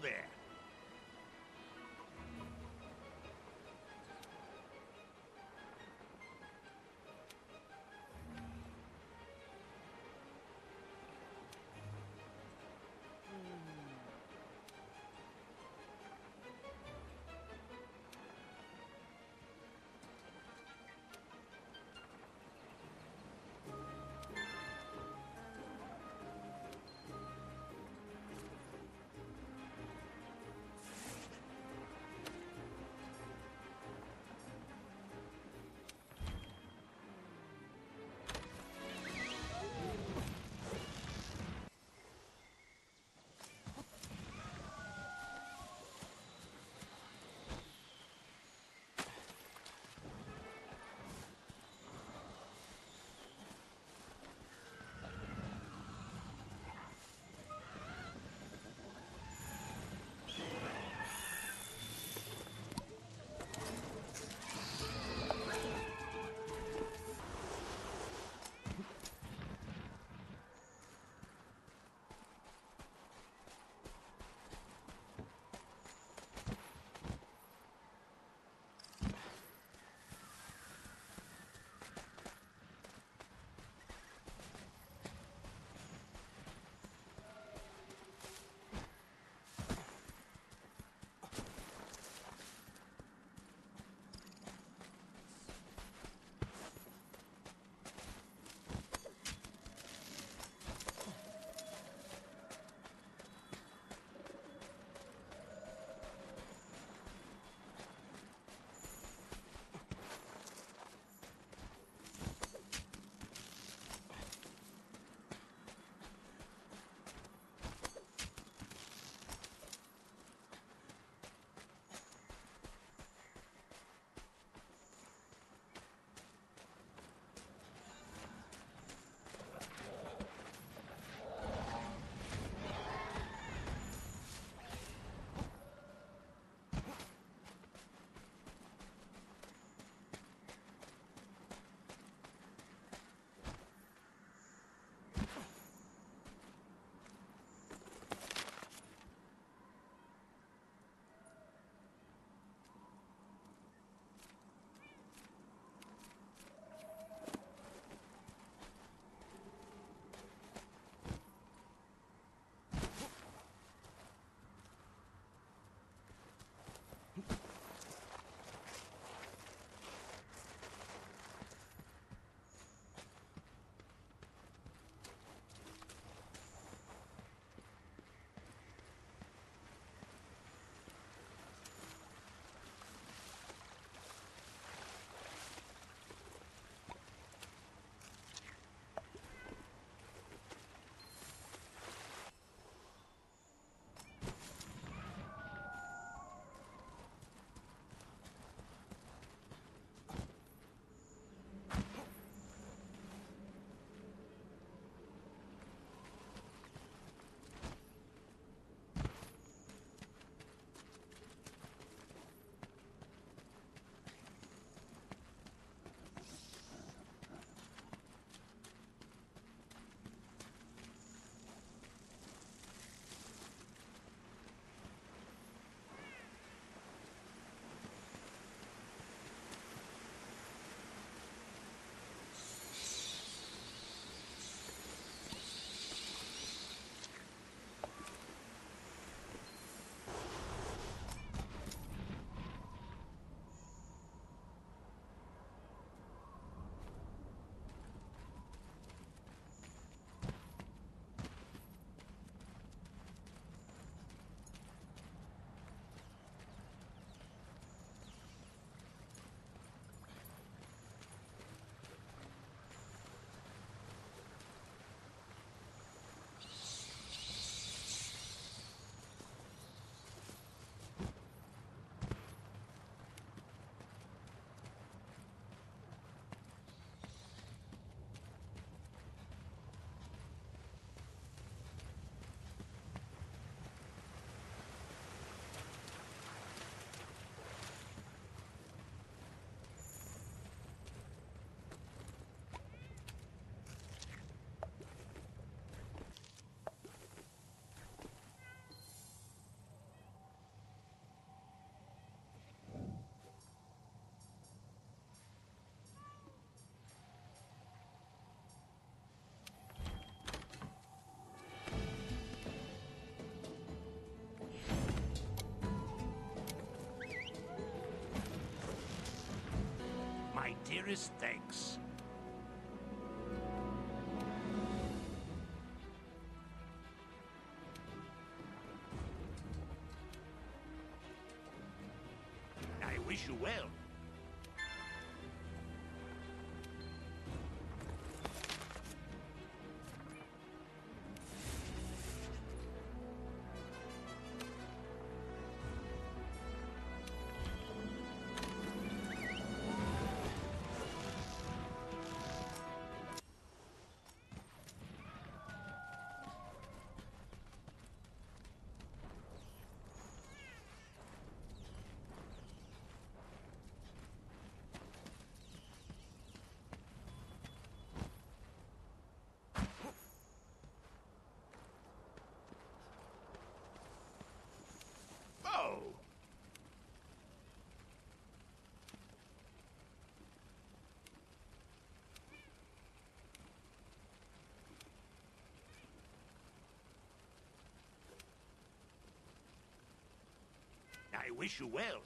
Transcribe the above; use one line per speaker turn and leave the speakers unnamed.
There. Dearest thanks. I wish you well. I wish you well.